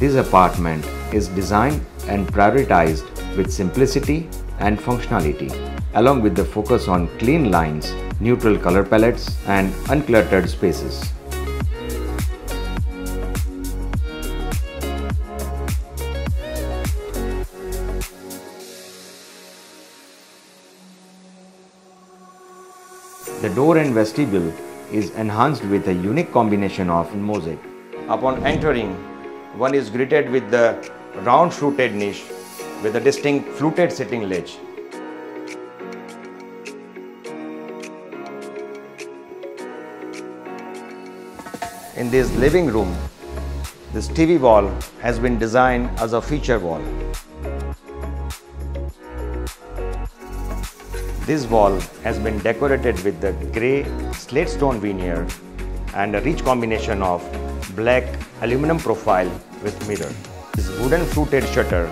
This apartment is designed and prioritized with simplicity and functionality, along with the focus on clean lines, neutral color palettes, and uncluttered spaces. The door and vestibule is enhanced with a unique combination of mosaic. Upon entering, one is greeted with the round fluted niche with a distinct fluted sitting ledge. In this living room, this TV wall has been designed as a feature wall. This wall has been decorated with the grey slate stone veneer and a rich combination of black aluminum profile with mirror. This wooden fluted shutter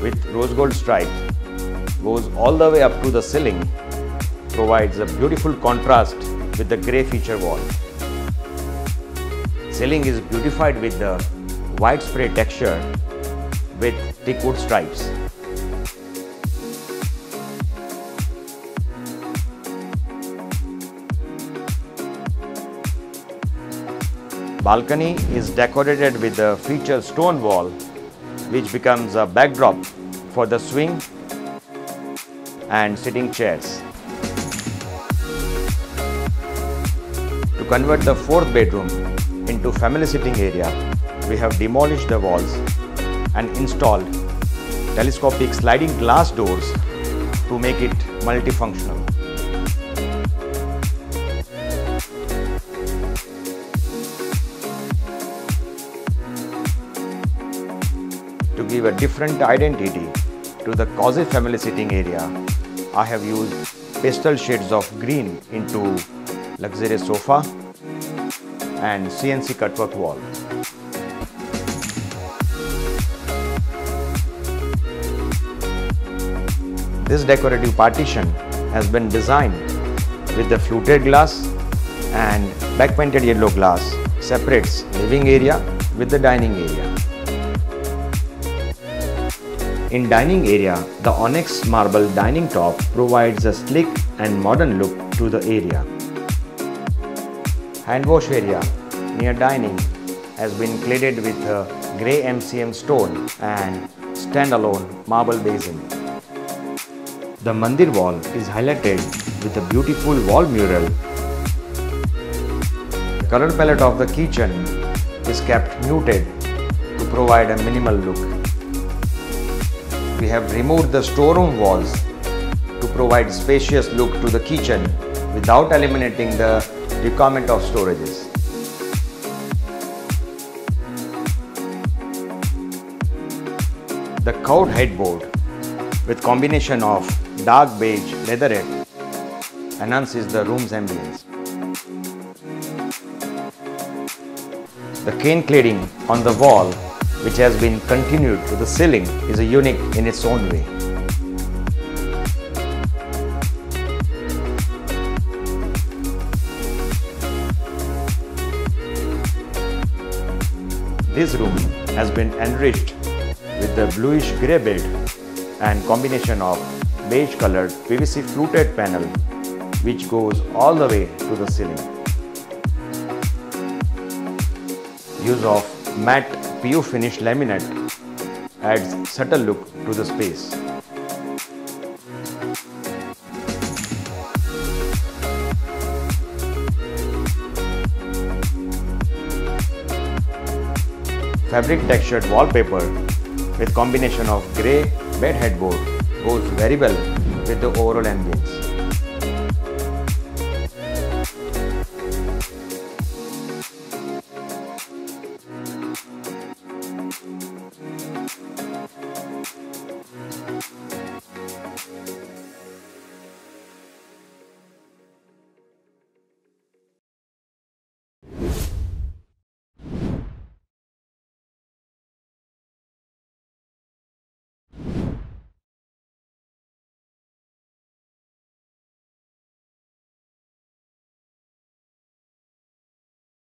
with rose gold stripe goes all the way up to the ceiling, provides a beautiful contrast with the grey feature wall. Ceiling is beautified with the white spray texture with thick wood stripes. Balcony is decorated with a feature stone wall which becomes a backdrop for the swing and sitting chairs. To convert the fourth bedroom into family sitting area, we have demolished the walls and installed telescopic sliding glass doors to make it multifunctional. Give a different identity to the cozy family sitting area, I have used pastel shades of green into luxurious sofa and CNC cutwork wall. This decorative partition has been designed with the fluted glass and back painted yellow glass separates living area with the dining area. In dining area, the onyx marble dining top provides a sleek and modern look to the area. Hand wash area near dining has been cladded with a grey MCM stone and standalone marble basin. The mandir wall is highlighted with a beautiful wall mural. The color palette of the kitchen is kept muted to provide a minimal look. We have removed the storeroom walls to provide spacious look to the kitchen without eliminating the requirement of storages. The curved headboard with combination of dark beige leatherette enhances the room's ambience. The cane cladding on the wall which has been continued to the ceiling is a unique in its own way. This room has been enriched with the bluish grey bed and combination of beige colored PVC fluted panel which goes all the way to the ceiling. Use of matte PU finish laminate adds subtle look to the space. Fabric textured wallpaper with combination of grey bed headboard goes very well with the overall ambience.